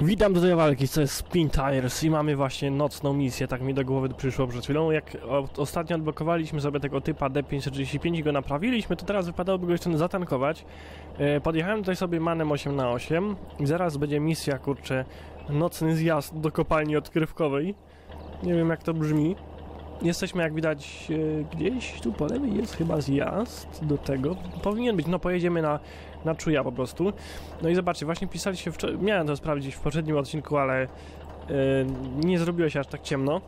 Witam tutaj walki, co jest Spin Tires i mamy właśnie nocną misję, tak mi do głowy przyszło przed chwilą. Jak ostatnio odblokowaliśmy sobie tego typa D535 i go naprawiliśmy, to teraz wypadałoby go jeszcze zatankować. E, podjechałem tutaj sobie manem 8 na 8 i zaraz będzie misja, kurczę, nocny zjazd do kopalni odkrywkowej. Nie wiem jak to brzmi. Jesteśmy jak widać e, gdzieś tu po lewej jest chyba zjazd do tego. Powinien być, no pojedziemy na, na czuja po prostu. No i zobaczcie, właśnie pisaliście, miałem to sprawdzić w poprzednim odcinku, ale e, nie zrobiło się aż tak ciemno.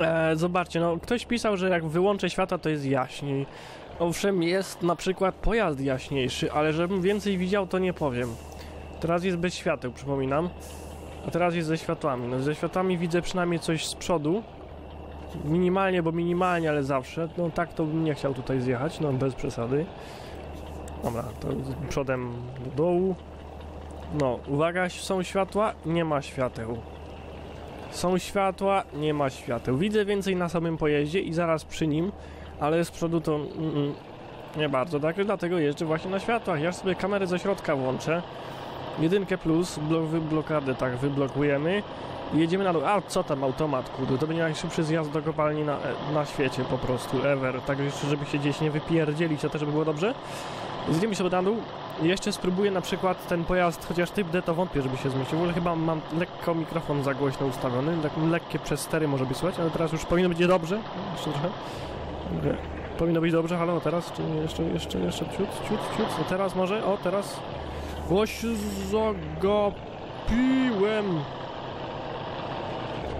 E, zobaczcie, no ktoś pisał, że jak wyłączę światła to jest jaśniej. Owszem, jest na przykład pojazd jaśniejszy, ale żebym więcej widział to nie powiem. Teraz jest bez świateł, przypominam. A teraz jest ze światłami. No ze światłami widzę przynajmniej coś z przodu. Minimalnie, bo minimalnie, ale zawsze. No tak to bym nie chciał tutaj zjechać, no bez przesady. Dobra, to przodem do dołu. No, uwaga, są światła? Nie ma świateł. Są światła? Nie ma świateł. Widzę więcej na samym pojeździe i zaraz przy nim, ale z przodu to mm, mm, nie bardzo, tak? Dlatego jeżdżę właśnie na światłach. Ja sobie kamerę ze środka włączę. Jedynkę plus, blok, wyblokadę, tak, wyblokujemy. Jedziemy na dół. A co tam automat, kurde, to będzie najszybszy zjazd do kopalni na, na świecie po prostu, ever. Tak jeszcze, żeby się gdzieś nie wypierdzielić, to też żeby było dobrze. Zjedziemy sobie na dół. Jeszcze spróbuję na przykład ten pojazd, chociaż typ D to wątpię, żeby się zmieścił. W ogóle chyba mam lekko mikrofon za głośno ustawiony, tak lekkie przez stery może być słychać, ale teraz już powinno być dobrze. Jeszcze trochę. Nie. Powinno być dobrze, halo, teraz, czy jeszcze, jeszcze, jeszcze, ciut, ciut, ciut. A teraz może, o, teraz. Oś zagapiłem.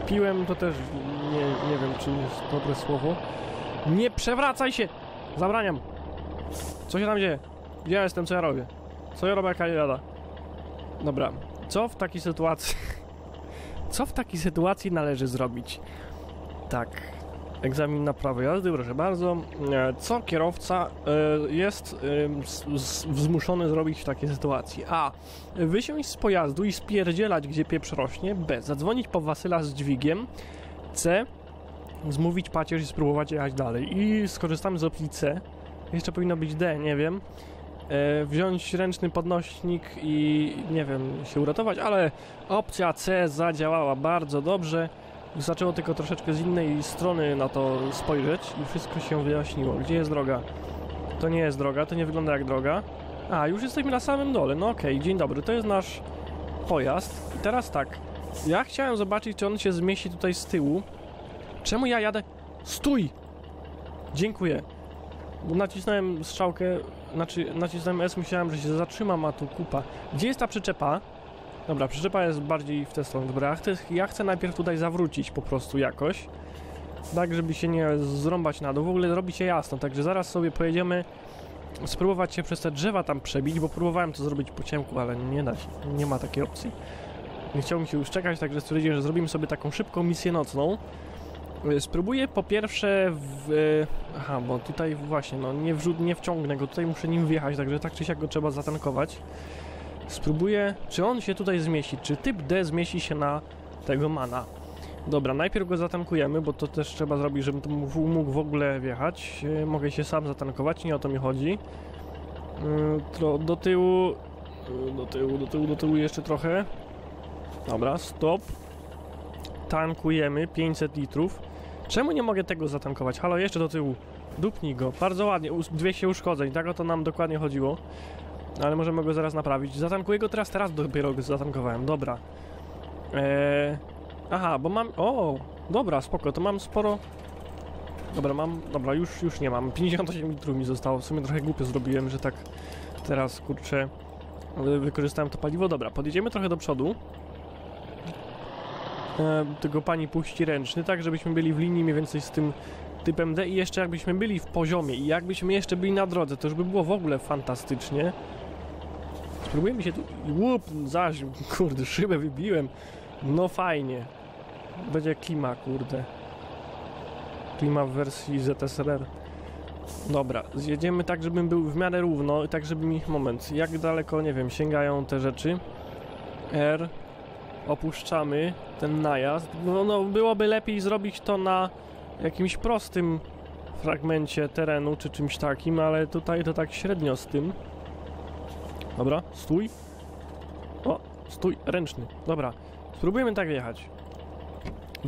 Piłem to też nie, nie wiem, czy jest dobre słowo. Nie przewracaj się! Zabraniam! Co się tam dzieje? Gdzie ja jestem? Co ja robię? Co ja robię, jaka jada? Dobra. Co w takiej sytuacji... Co w takiej sytuacji należy zrobić? Tak. Egzamin na prawo jazdy, proszę bardzo. E, Co kierowca e, jest zmuszony zrobić w takiej sytuacji? A. Wysiąść z pojazdu i spierdzielać, gdzie pieprz rośnie. B. Zadzwonić po Wasyla z dźwigiem. C. Zmówić pacierz i spróbować jechać dalej. I skorzystamy z opcji C. Jeszcze powinno być D, nie wiem. E, wziąć ręczny podnośnik i nie wiem, się uratować, ale opcja C zadziałała bardzo dobrze. Zaczęło tylko troszeczkę z innej strony na to spojrzeć i wszystko się wyjaśniło. Gdzie jest droga? To nie jest droga, to nie wygląda jak droga. A, już jesteśmy na samym dole. No okej, dzień dobry, to jest nasz pojazd. I teraz tak, ja chciałem zobaczyć, czy on się zmieści tutaj z tyłu. Czemu ja jadę? Stój! Dziękuję. Nacisnąłem strzałkę, znaczy nacisnąłem S, myślałem, że się zatrzymam, a tu kupa. Gdzie jest ta przyczepa? Dobra, przyczepa jest bardziej w tę stronę. Dobra, ja chcę, najpierw tutaj zawrócić po prostu jakoś. Tak, żeby się nie zrąbać na dół. W ogóle robi się jasno, także zaraz sobie pojedziemy spróbować się przez te drzewa tam przebić, bo próbowałem to zrobić po ciemku, ale nie da się, nie ma takiej opcji. Nie chciałbym się już czekać, także stwierdziłem, że zrobimy sobie taką szybką misję nocną. Y, Spróbuję po pierwsze w... y, Aha, bo tutaj właśnie, no nie, wrzut, nie wciągnę go, tutaj muszę nim wjechać, także tak czy siak go trzeba zatankować. Spróbuję, czy on się tutaj zmieści, czy typ D zmieści się na tego mana. Dobra, najpierw go zatankujemy, bo to też trzeba zrobić, żebym tu mógł w ogóle wjechać. Y, Mogę się sam zatankować, nie o to mi chodzi. Tro- Do tyłu, y, do tyłu, do tyłu, do tyłu jeszcze trochę. Dobra, stop. Tankujemy 500 litrów. Czemu nie mogę tego zatankować? Halo, jeszcze do tyłu. Dupnij go. Bardzo ładnie. us- 200 uszkodzeń. Tak o to nam dokładnie chodziło. Ale możemy go zaraz naprawić. Zatankuję go teraz, teraz dopiero go zatankowałem. Dobra. Eee... Aha, bo mam... O! Dobra, spoko, to mam sporo... Dobra, mam... Dobra, już, już nie mam. 58 litrów mi zostało. W sumie trochę głupio zrobiłem, że tak teraz, kurczę... wy- Wykorzystałem to paliwo. Dobra, podjedziemy trochę do przodu. E, tego pani puści ręczny, tak żebyśmy byli w linii mniej więcej z tym typem D i jeszcze jakbyśmy byli w poziomie i jakbyśmy jeszcze byli na drodze, to już by było w ogóle fantastycznie. Spróbujemy się tu... Łup, zaś, kurde, szybę wybiłem. No fajnie. Będzie klima, kurde. Klima w wersji ZSRR. Dobra, zjedziemy tak, żebym był w miarę równo i tak, żeby mi... Moment, jak daleko, nie wiem, sięgają te rzeczy? R. Opuszczamy ten najazd. No, no byłoby lepiej zrobić to na jakimś prostym fragmencie terenu czy czymś takim, ale tutaj to tak średnio z tym. Dobra, stój. O, Stój, ręczny. Dobra, spróbujemy tak jechać.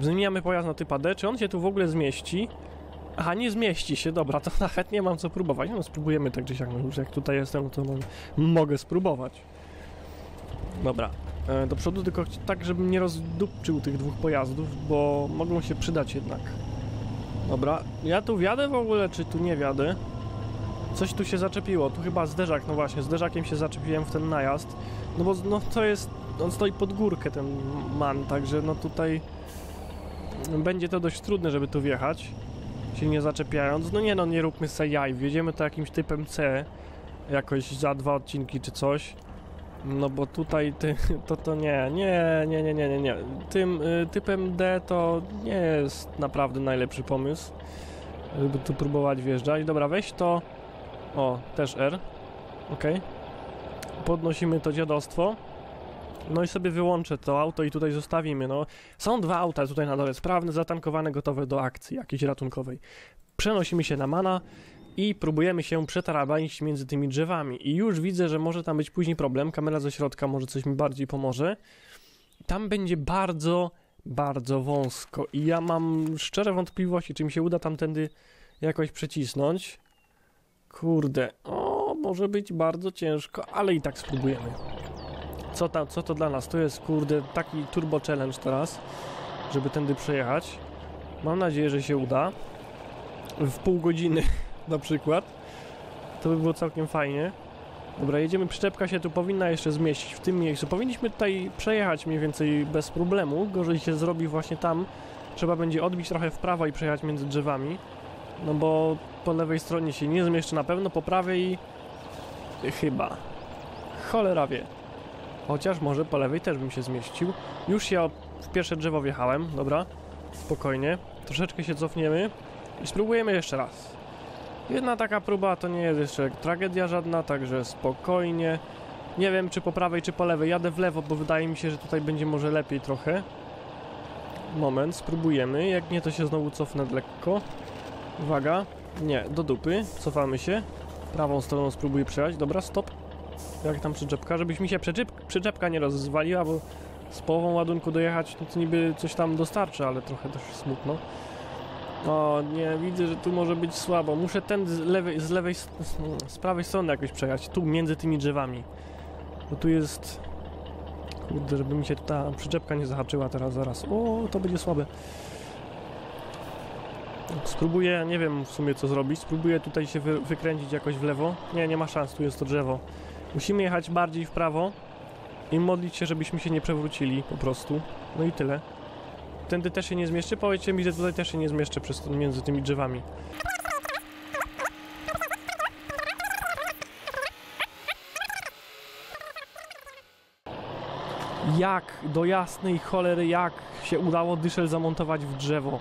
Zmieniamy pojazd na typa D. Czy on się tu w ogóle zmieści? Aha, nie zmieści się, dobra, to nawet nie mam co próbować. No spróbujemy tak czy siak, no już jak tutaj jestem, to mo- mogę spróbować. Dobra, e, do przodu tylko tak, żebym nie rozdupczył tych dwóch pojazdów, bo mogą się przydać jednak. Dobra, ja tu wjadę w ogóle, czy tu nie wjadę? Coś tu się zaczepiło, tu chyba zderzak, no właśnie, zderzakiem się zaczepiłem w ten najazd. No bo no to jest, on stoi pod górkę ten man, także no tutaj będzie to dość trudne, żeby tu wjechać, się nie zaczepiając. No nie no, nie róbmy se jaj, wjedziemy to jakimś typem C, jakoś za dwa odcinki czy coś. No bo tutaj ty, to to nie, nie, nie, nie, nie, nie, nie. Tym y, typem D to nie jest naprawdę najlepszy pomysł, żeby tu próbować wjeżdżać. Dobra, weź to, o, też R, okej. Podnosimy to dziadostwo. No i sobie wyłączę to auto i tutaj zostawimy, no. Są dwa auta tutaj na dole, sprawne, zatankowane, gotowe do akcji jakiejś ratunkowej. Przenosimy się na mana i próbujemy się przetarabanić między tymi drzewami. I już widzę, że może tam być później problem. Kamera ze środka może coś mi bardziej pomoże. Tam będzie bardzo, bardzo wąsko i ja mam szczere wątpliwości, czy mi się uda tamtędy jakoś przecisnąć. Kurde, o, może być bardzo ciężko, ale i tak spróbujemy. Co, ta, co to dla nas? To jest, kurde, taki turbo challenge teraz, żeby tędy przejechać. Mam nadzieję, że się uda. W pół godziny na przykład. To by było całkiem fajnie. Dobra, jedziemy, przyczepka się tu powinna jeszcze zmieścić w tym miejscu. Powinniśmy tutaj przejechać mniej więcej bez problemu. Gorzej się zrobi właśnie tam. Trzeba będzie odbić trochę w prawo i przejechać między drzewami. No bo po lewej stronie się nie zmieszczę na pewno, po prawej chyba. Cholera wie. Chociaż może po lewej też bym się zmieścił. Już się w pierwsze drzewo wjechałem, dobra. Spokojnie. Troszeczkę się cofniemy i spróbujemy jeszcze raz. Jedna taka próba to nie jest jeszcze tragedia żadna, także spokojnie. Nie wiem czy po prawej czy po lewej. Jadę w lewo, bo wydaje mi się, że tutaj będzie może lepiej trochę. Moment, spróbujemy. Jak nie, to się znowu cofnę lekko. Uwaga. Nie, do dupy. Cofamy się. Prawą stroną spróbuję przejechać. Dobra, stop. Jak tam przyczepka? Żebyś mi się przyczep przyczepka nie rozwaliła, bo z połową ładunku dojechać to niby coś tam dostarczy, ale trochę też smutno. O nie, widzę, że tu może być słabo. Muszę ten z lewej, z lewej, z prawej strony jakoś przejechać. Tu między tymi drzewami. Bo tu jest... Kurde, żeby mi się ta przyczepka nie zahaczyła teraz, zaraz. O, to będzie słabe. Spróbuję, nie wiem w sumie co zrobić. Spróbuję tutaj się wy, wykręcić jakoś w lewo. Nie, nie ma szans, tu jest to drzewo. Musimy jechać bardziej w prawo i modlić się, żebyśmy się nie przewrócili po prostu. No i tyle. Tędy też się nie zmieszczę? Powiedzcie mi, że tutaj też się nie zmieszczę przez, między tymi drzewami. Jak do jasnej cholery, jak się udało dyszel zamontować w drzewo?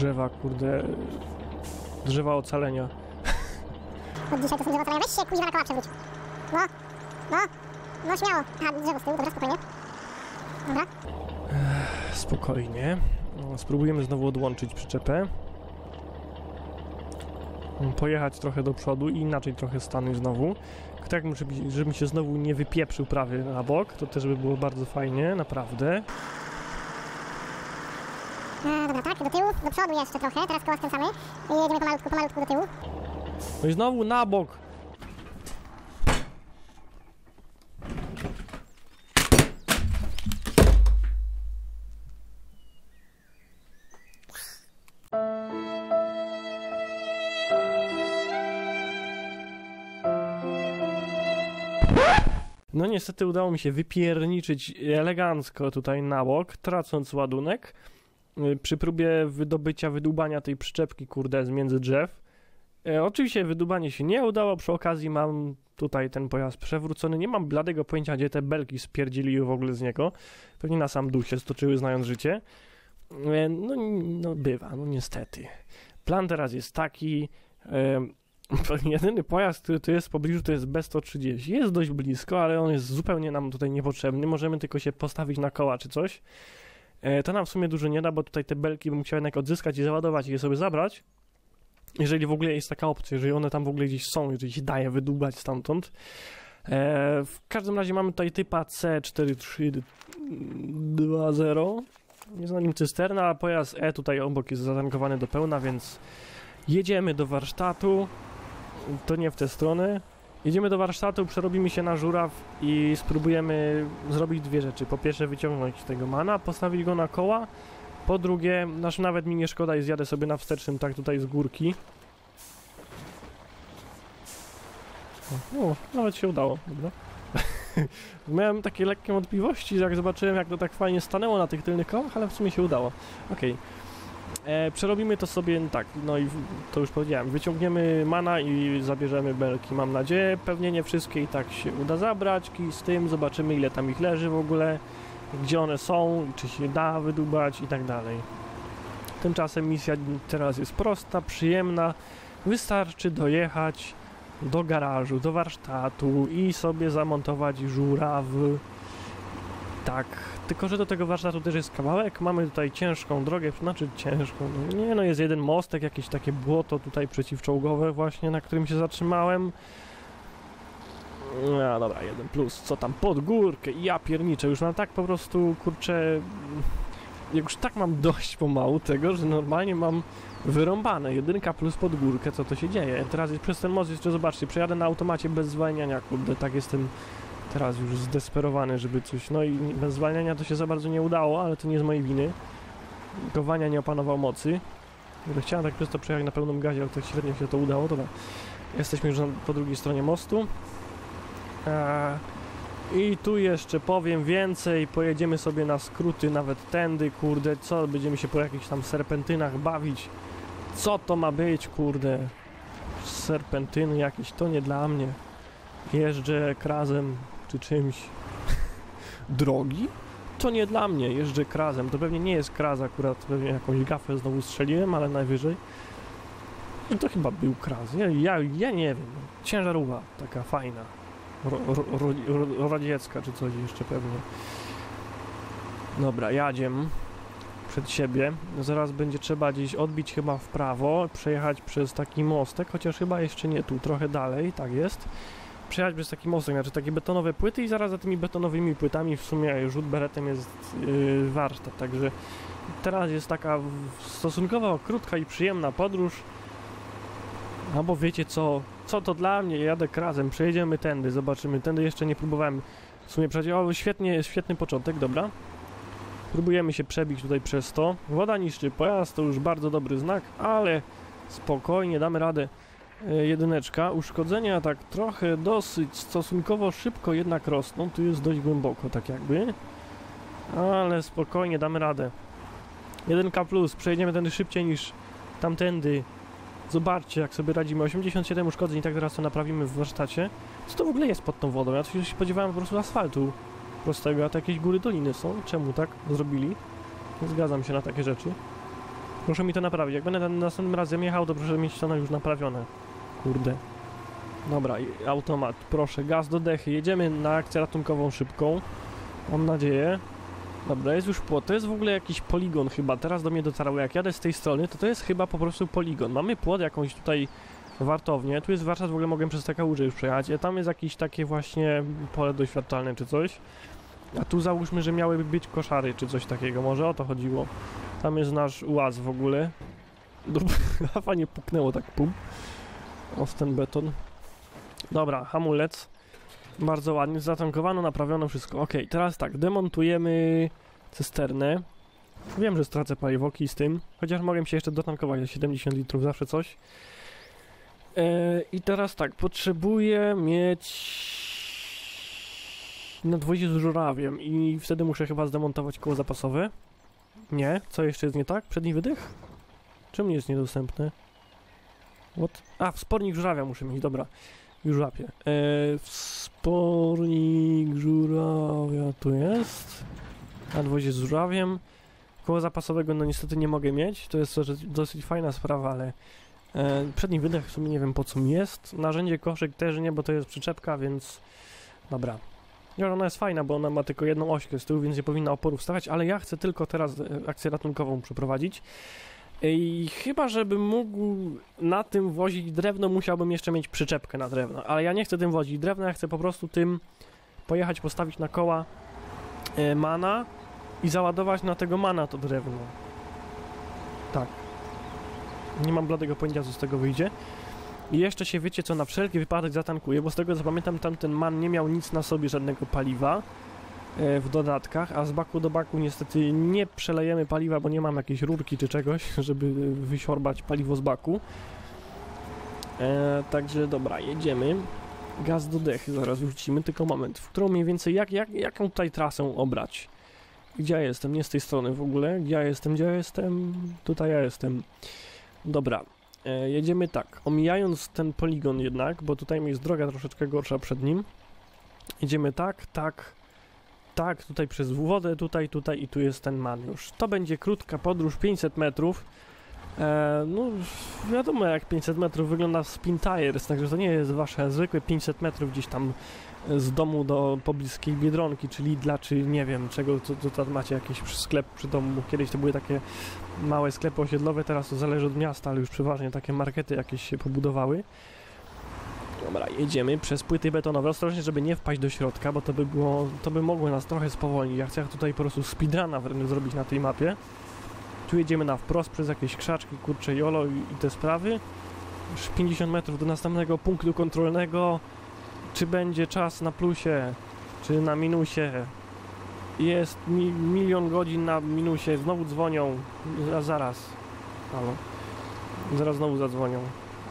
Drzewa, kurde... Drzewa ocalenia. Od dzisiaj to są drzewo ocalenia. Weź się kuźwa na koła przewróć. No, no, no śmiało. Aha, drzewo z tyłu, dobra, spokojnie. Dobra. Spokojnie. No, Spróbujemy znowu odłączyć przyczepę. Pojechać trochę do przodu i inaczej trochę stanąć znowu. Tak, żebym się znowu nie wypieprzył prawie na bok. To też by było bardzo fajnie, naprawdę. A, dobra, tak, do tyłu, do przodu jeszcze trochę. Teraz koła skręcamy. I jedziemy pomalutku, pomalutku do tyłu. No i znowu na bok. No niestety udało mi się wypierniczyć elegancko tutaj na bok, tracąc ładunek. Y, Przy próbie wydobycia, wydłubania tej przyczepki, kurde, z między drzew. E, oczywiście wydubanie się nie udało, przy okazji mam tutaj ten pojazd przewrócony. Nie mam bladego pojęcia, gdzie te belki spierdzieliły w ogóle z niego. Pewnie na sam dół się stoczyły, znając życie. E, No, no bywa, no niestety. Plan teraz jest taki. E, jedyny pojazd, który tu jest w pobliżu, to jest B130. Jest dość blisko, ale on jest zupełnie nam tutaj niepotrzebny. Możemy tylko się postawić na koła czy coś. E, to nam w sumie dużo nie da, bo tutaj te belki bym chciał jednak odzyskać i załadować i je sobie zabrać. Jeżeli w ogóle jest taka opcja, jeżeli one tam w ogóle gdzieś są, jeżeli się daje wydubać stamtąd. E, w każdym razie mamy tutaj typa C4320. Jest na nim cysterna, a pojazd E tutaj obok jest zatankowany do pełna, więc jedziemy do warsztatu. To nie w tę stronę. Jedziemy do warsztatu, przerobimy się na żuraw i spróbujemy zrobić dwie rzeczy. Po pierwsze wyciągnąć tego mana, postawić go na koła. Po drugie, nasz nawet mi nie szkoda i zjadę sobie na wstecznym tak tutaj z górki. O, o nawet się udało, dobra. Miałem takie lekkie wątpliwości, jak zobaczyłem jak to tak fajnie stanęło na tych tylnych kołach, ale w sumie się udało. Okej. E, Przerobimy to sobie tak, no i to już powiedziałem, wyciągniemy mana i zabierzemy belki, mam nadzieję. Pewnie nie wszystkie i tak się uda zabrać i z tym zobaczymy ile tam ich leży w ogóle, gdzie one są, czy się da wydubać i tak dalej. Tymczasem misja teraz jest prosta, przyjemna, wystarczy dojechać do garażu, do warsztatu i sobie zamontować żuraw. Tak, tylko że do tego warsztatu też jest kawałek. Mamy tutaj ciężką drogę, znaczy ciężką. No nie, no jest jeden mostek, jakieś takie błoto tutaj przeciwczołgowe, właśnie na którym się zatrzymałem. No dobra, jeden plus, co tam pod górkę, ja pierniczę, już mam tak po prostu kurczę. Jak już tak mam dość pomału tego, że normalnie mam wyrąbane. Jedynka plus pod górkę, co to się dzieje? Teraz przez ten most jeszcze zobaczcie, przejadę na automacie bez zwalniania, kurde, tak jestem teraz już zdesperowany, żeby coś. No i bez zwalniania to się za bardzo nie udało, ale to nie z mojej winy. Gowania nie opanował mocy. Chciałem tak przez to przejechać na pełnym gazie, ale tak średnio się to udało. Dobra. Jesteśmy już na, po drugiej stronie mostu. Eee, I tu jeszcze powiem więcej. Pojedziemy sobie na skróty, nawet tędy, kurde. Co? Będziemy się po jakichś tam serpentynach bawić. Co to ma być, kurde? Serpentyny jakieś, to nie dla mnie. Jeżdżę krazem czy czymś. Drogi? To nie dla mnie, jeżdżę krazem. To pewnie nie jest kraz akurat, pewnie jakąś gafę znowu strzeliłem, ale najwyżej. I to chyba był kraz. Ja, ja, ja nie wiem. Ciężarówka taka fajna. Ro, ro, ro, radziecka czy coś jeszcze pewnie. Dobra, jadziem przed siebie. Zaraz będzie trzeba gdzieś odbić chyba w prawo, przejechać przez taki mostek, chociaż chyba jeszcze nie tu, trochę dalej, tak jest. Przejechać przez taki mostek, znaczy takie betonowe płyty i zaraz za tymi betonowymi płytami w sumie rzut beretem jest yy, warsztat, także teraz jest taka stosunkowo krótka i przyjemna podróż. No bo wiecie co, co to dla mnie, jadę krazem, przejedziemy tędy, zobaczymy, tędy jeszcze nie próbowałem w sumie przejść, o świetnie, świetny początek, dobra. Próbujemy się przebić tutaj przez to. Woda niszczy pojazd, to już bardzo dobry znak, ale spokojnie, damy radę. E, jedyneczka. Uszkodzenia tak trochę, dosyć, stosunkowo szybko jednak rosną. Tu jest dość głęboko, tak jakby. Ale spokojnie, damy radę. Jedynka plus, przejdziemy tędy szybciej niż tamtędy. Zobaczcie, jak sobie radzimy. 87 uszkodzeń i tak teraz to naprawimy w warsztacie. Co to w ogóle jest pod tą wodą? Ja się spodziewałem po prostu asfaltu prostego, a to jakieś góry doliny są. Czemu tak zrobili? Nie zgadzam się na takie rzeczy. Proszę mi to naprawić. Jak będę następnym razem jechał, to proszę mieć to już naprawione. Kurde. Dobra, automat. Proszę, gaz do dechy. Jedziemy na akcję ratunkową szybką. Mam nadzieję. Dobra, jest już płot. To jest w ogóle jakiś poligon chyba. Teraz do mnie dotarło. Jak jadę z tej strony, to to jest chyba po prostu poligon. Mamy płot jakąś tutaj wartownię. Tu jest warsztat, w ogóle mogłem przez kałuże już przejechać. A tam jest jakieś takie właśnie pole doświadczalne czy coś. A tu załóżmy, że miałyby być koszary czy coś takiego. Może o to chodziło. Tam jest nasz łaz w ogóle. No, fajnie puknęło tak pum. O w ten beton. Dobra, hamulec. Bardzo ładnie, zatankowano, naprawiono wszystko. Ok, teraz tak, demontujemy cysternę. Wiem, że stracę paliwoki z tym, chociaż mogłem się jeszcze dotankować za 70 litrów, zawsze coś. E, I teraz tak, potrzebuję mieć na dwoje z żurawiem i wtedy muszę chyba zdemontować koło zapasowe. Nie, co jeszcze jest nie tak? Przedni wydech? Nie jest niedostępny? What? A, wspornik żurawia muszę mieć, dobra. Już łapię. E, spornik żurawia tu jest. Nadwozie z żurawiem. Koło zapasowego no niestety nie mogę mieć. To jest dosyć, fajna sprawa, ale e, przedni wydech w sumie nie wiem po co mi jest. Narzędzie koszyk też nie, bo to jest przyczepka, więc dobra. Ja, ona jest fajna, bo ona ma tylko jedną ośkę z tyłu, więc nie powinna oporów stawiać, ale ja chcę tylko teraz e, akcję ratunkową przeprowadzić. I chyba, żebym mógł na tym wozić drewno, musiałbym jeszcze mieć przyczepkę na drewno. Ale ja nie chcę tym wozić drewna, ja chcę po prostu tym pojechać, postawić na koła e, mana i załadować na tego mana to drewno. Tak. Nie mam bladego pojęcia, co z tego wyjdzie. I jeszcze się wiecie co, na wszelki wypadek zatankuję, bo z tego co pamiętam, tamten man nie miał nic na sobie, żadnego paliwa w dodatkach, a z baku do baku niestety nie przelejemy paliwa, bo nie mam jakiejś rurki czy czegoś, żeby wysiorbać paliwo z baku. E, także dobra, jedziemy. Gaz do dechy zaraz wrzucimy, tylko moment. W którą mniej więcej, jak, jak, jaką tutaj trasę obrać? Gdzie ja jestem? Nie z tej strony w ogóle. Gdzie ja jestem? Gdzie ja jestem? Tutaj ja jestem. Dobra, e, jedziemy tak. Omijając ten poligon jednak, bo tutaj jest droga troszeczkę gorsza przed nim. Jedziemy tak, tak, tak, tutaj przez wodę, tutaj, tutaj i tu jest ten już. To będzie krótka podróż, 500 metrów. E, no, wiadomo jak 500 metrów wygląda w Spin Tires, także to nie jest wasze zwykłe 500 metrów gdzieś tam z domu do pobliskiej Biedronki, czy Lidla, czy nie wiem czego, co tam macie jakiś sklep przy domu. Kiedyś to były takie małe sklepy osiedlowe, teraz to zależy od miasta, ale już przeważnie takie markety jakieś się pobudowały. Dobra, jedziemy przez płyty betonowe, ostrożnie, żeby nie wpaść do środka, bo to by było, to by mogło nas trochę spowolnić. Ja chcę tutaj po prostu speedruna wręcz zrobić na tej mapie. Tu jedziemy na wprost przez jakieś krzaczki, kurcze jolo i, i te sprawy. Już 50 metrów do następnego punktu kontrolnego. Czy będzie czas na plusie, czy na minusie? Jest mi, milion godzin na minusie, znowu dzwonią. A zaraz. Halo. Zaraz znowu zadzwonią.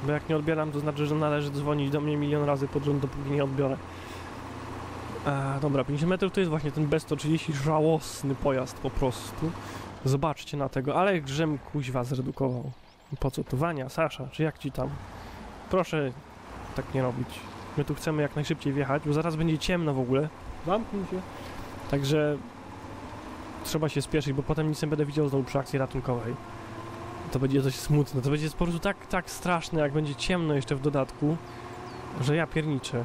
Bo jak nie odbieram, to znaczy, że należy dzwonić do mnie milion razy pod rząd, dopóki nie odbiorę. A, dobra, 50 metrów to jest właśnie ten B130 żałosny pojazd po prostu. Zobaczcie na tego, ale grzem kuźwa zredukował. Po co tu Wania, Sasza, czy jak ci tam? Proszę tak nie robić. My tu chcemy jak najszybciej wjechać, bo zaraz będzie ciemno w ogóle. Zamknij się. Także trzeba się spieszyć, bo potem nic nie będę widział znowu przy akcji ratunkowej. To będzie coś smutne. To będzie po prostu tak, tak straszne, jak będzie ciemno jeszcze w dodatku, że ja pierniczę.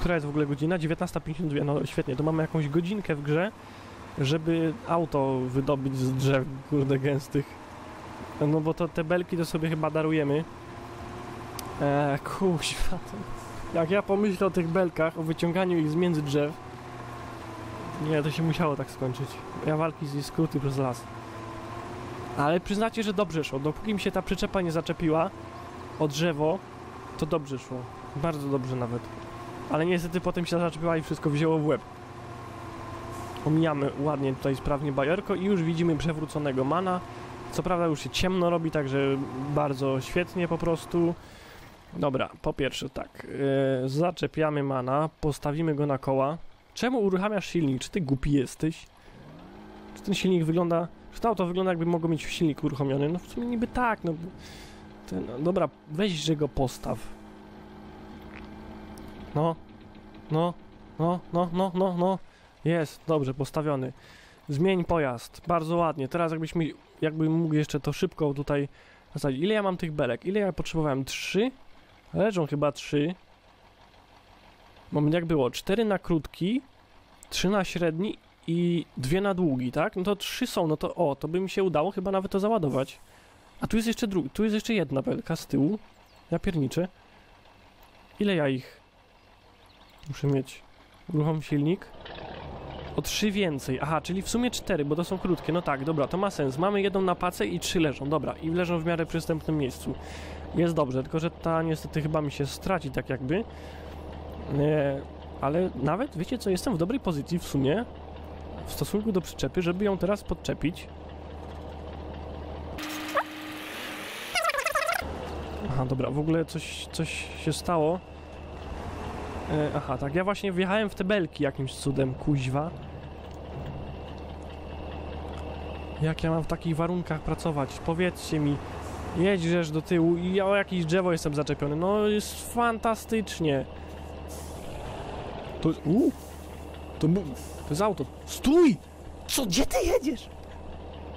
Która jest w ogóle godzina? 19.52. No świetnie, to mamy jakąś godzinkę w grze, żeby auto wydobyć z drzew, kurde, gęstych. No bo to te belki to sobie chyba darujemy. Eee, kuźwa. Jak ja pomyślę o tych belkach, o wyciąganiu ich z między drzew, nie, to się musiało tak skończyć. Ja walki z skróty przez las. Ale przyznacie, że dobrze szło. Dopóki mi się ta przyczepa nie zaczepiła o drzewo, to dobrze szło. Bardzo dobrze nawet. Ale niestety potem się zaczepiła i wszystko wzięło w łeb. Omijamy ładnie tutaj sprawnie bajerko i już widzimy przewróconego mana. Co prawda już się ciemno robi, także bardzo świetnie po prostu. Dobra, po pierwsze tak, yy, zaczepiamy mana, postawimy go na koła. Czemu uruchamiasz silnik? Czy ty głupi jesteś? Czy ten silnik wygląda... Czy to wygląda jakby mogło mieć silnik uruchomiony? No w sumie niby tak, no. Ten, no dobra, weź, że go postaw. No, no, no, no, no, no, no. Jest, dobrze, postawiony. Zmień pojazd, bardzo ładnie. Teraz jakbyś mi, jakbym mógł jeszcze to szybko tutaj. Ile ja mam tych belek? Ile ja potrzebowałem? Trzy? Leżą chyba trzy. Moment, jak było? Cztery na krótki, trzy na średni i dwie na długi, tak? No to trzy są, no to o, to by mi się udało chyba nawet to załadować. A tu jest jeszcze drugi, tu jest jeszcze jedna belka z tyłu. Ja pierniczę. Ile ja ich muszę mieć? Uruchom silnik. O trzy więcej. Aha, czyli w sumie cztery, bo to są krótkie. No tak, dobra, to ma sens. Mamy jedną na pacę i trzy leżą. Dobra, i leżą w miarę przystępnym miejscu. Jest dobrze, tylko że ta niestety chyba mi się straci tak jakby. Nie, ale nawet, wiecie co, jestem w dobrej pozycji w sumie w stosunku do przyczepy, żeby ją teraz podczepić. Aha, dobra, w ogóle coś, coś się stało. E, aha, tak, ja właśnie wjechałem w te belki jakimś cudem, kuźwa. Jak ja mam w takich warunkach pracować? Powiedzcie mi, Jedziesz do tyłu i ja o jakieś drzewo jestem zaczepiony. No jest fantastycznie. To jest... To, mu- to jest auto. Stój! Co? Gdzie ty jedziesz?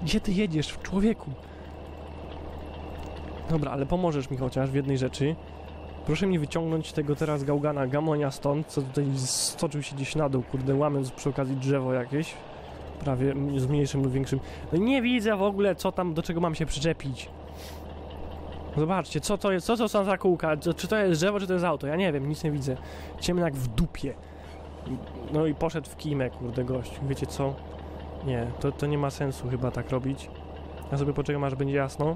Gdzie ty jedziesz, człowieku? Dobra, ale pomożesz mi chociaż w jednej rzeczy. Proszę mi wyciągnąć tego teraz gałgana gamonia stąd, co tutaj stoczył się gdzieś na dół, kurde, łamiąc przy okazji drzewo jakieś. Prawie z mniejszym lub większym. No nie widzę w ogóle, co tam, do czego mam się przyczepić. Zobaczcie, co to jest, co to są za kółka, czy czy to jest drzewo, czy to jest auto, ja nie wiem, nic nie widzę. Ciemno jak w dupie. No i poszedł w kimę, kurde, gość. Wiecie co? Nie, to, to nie ma sensu chyba tak robić. Ja sobie poczekam, aż będzie jasno.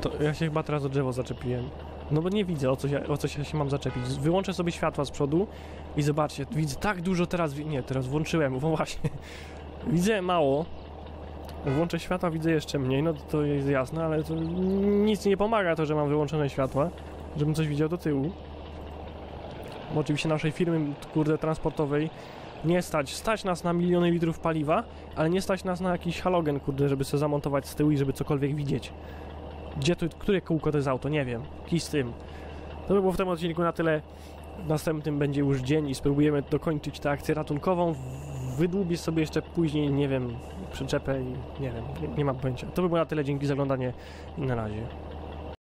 To ja się chyba teraz o drzewo zaczepiłem. No bo nie widzę, o co, się, o co się, się mam zaczepić. Wyłączę sobie światła z przodu i zobaczcie, widzę tak dużo teraz... Nie, teraz włączyłem, bo właśnie. widzę mało. Włączę światła, widzę jeszcze mniej, no to, jest jasne, ale nic nie pomaga to, że mam wyłączone światła, żebym coś widział do tyłu. Bo oczywiście naszej firmy, kurde, transportowej nie stać. Stać nas na miliony litrów paliwa, ale nie stać nas na jakiś halogen, kurde, żeby sobie zamontować z tyłu i żeby cokolwiek widzieć. Gdzie tu, które kółko to jest auto? Nie wiem. Kij z tym. To by było w tym odcinku na tyle. Następnym będzie już dzień i spróbujemy dokończyć tę akcję ratunkową. Wydłubię sobie jeszcze później, nie wiem, przyczepę i nie wiem, nie, nie mam pojęcia. To by było na tyle. Dzięki za oglądanie i na razie.